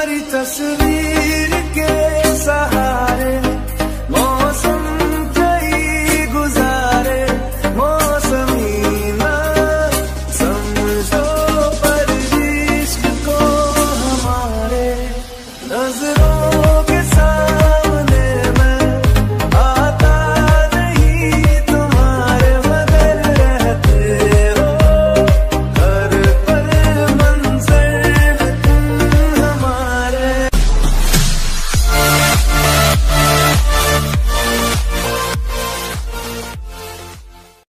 तुम्हारी तस्वीर के सहारे मौसम कई गुजारे मौसमी ना समझो पर को हमारे नज़रों